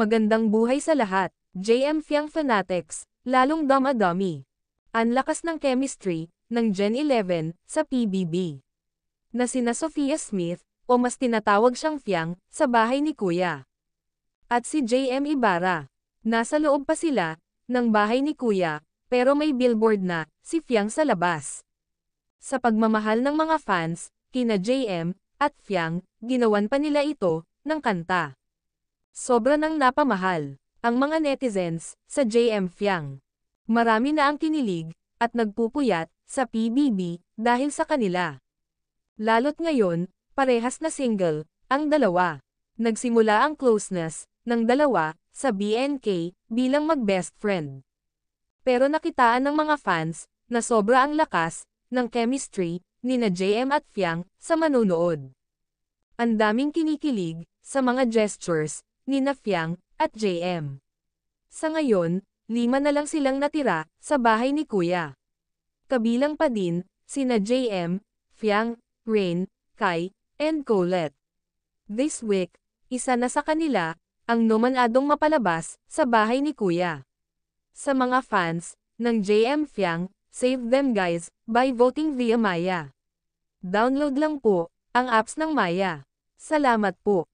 Magandang buhay sa lahat, JM Fiang Fanatics, lalong dama-dami. Ang lakas ng chemistry, ng Gen 11, sa PBB. Na sina Sophia Smith, o mas tinatawag siyang Fiang, sa bahay ni Kuya. At si JM Ibarra. Nasa loob pa sila, ng bahay ni Kuya, pero may billboard na, si Fiang sa labas. Sa pagmamahal ng mga fans, kina JM, at Fiang, ginawan pa nila ito, ng kanta. Sobra nang napamahal, ang mga netizens, sa JM Fiang. Marami na ang kinilig, at nagpupuyat, sa PBB, dahil sa kanila. Lalo't ngayon, parehas na single, ang dalawa. Nagsimula ang closeness, ng dalawa, sa BNK, bilang mag-best friend. Pero nakitaan ng mga fans, na sobra ang lakas, ng chemistry, ni na JM at Fiang, sa manunood. Ang daming kinikilig, sa mga gestures, ni na Fiang, at JM. Sa ngayon, lima na lang silang natira, sa bahay ni Kuya. Kabilang pa din, sina JM, Fiang, Rain, Kai, and Colette. This week, isa na sa kanila, ang nomanadong mapalabas, sa bahay ni Kuya. Sa mga fans, ng JM Fiang, save them guys, by voting via Maya. Download lang po, ang apps ng Maya. Salamat po.